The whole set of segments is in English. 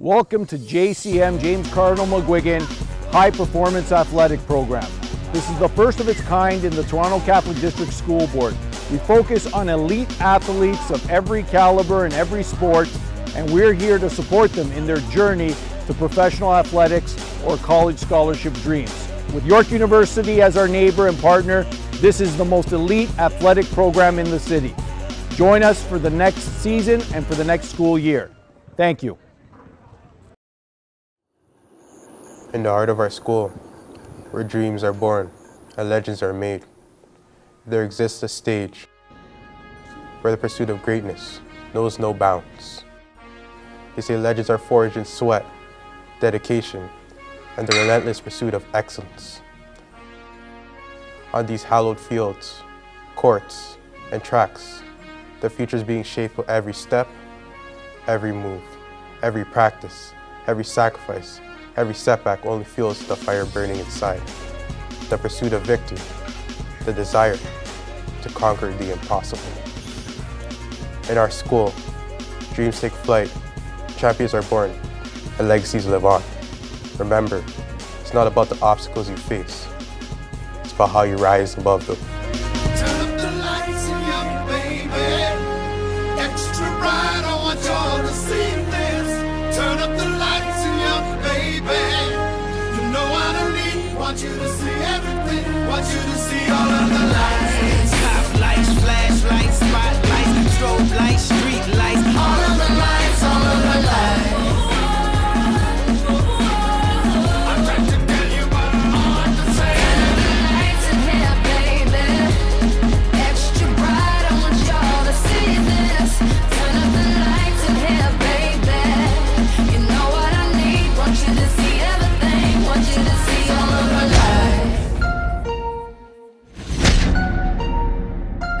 Welcome to JCM, James Cardinal McGuigan High Performance Athletic Program. This is the first of its kind in the Toronto Catholic District School Board. We focus on elite athletes of every caliber and every sport, and we're here to support them in their journey to professional athletics or college scholarship dreams. With York University as our neighbor and partner, this is the most elite athletic program in the city. Join us for the next season and for the next school year. Thank you. In the heart of our school, where dreams are born and legends are made, there exists a stage where the pursuit of greatness knows no bounds. They say legends are forged in sweat, dedication, and the relentless pursuit of excellence. On these hallowed fields, courts, and tracks, the future is being shaped with every step, every move, every practice, every sacrifice, Every setback only fuels the fire burning inside. The pursuit of victory, the desire to conquer the impossible. In our school, dreams take flight, champions are born, and legacies live on. Remember, it's not about the obstacles you face, it's about how you rise above them. Want you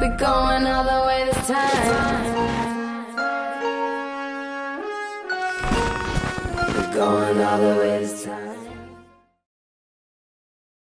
We're going all the way this time. We're going all the way this time.